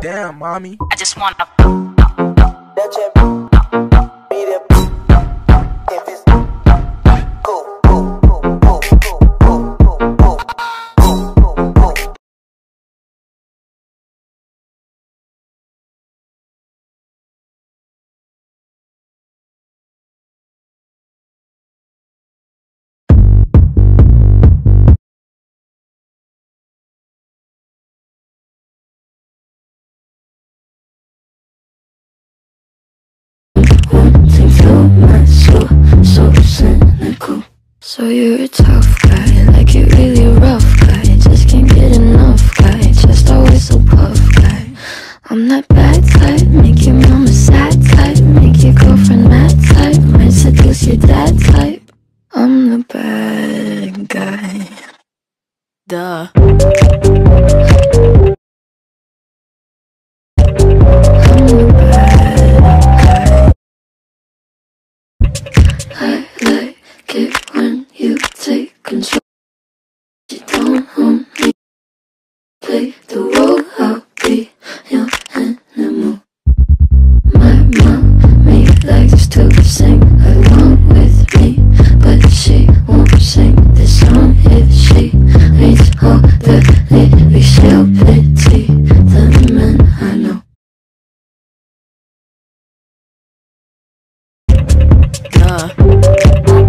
Damn, mommy. I just wanna. So you're a tough guy, like you're really rough guy. Just can't get enough guy, just always so puff guy. I'm that bad type, make your mama sad type, make your girlfriend mad type, might seduce your dad type. I'm the bad guy. Duh. I like it when control. You don't own me. Play the role, I'll be your animal. My mom makes legs to sing along with me, but she won't sing this song if she reads all the lyrics. She'll pity the men I know. Duh.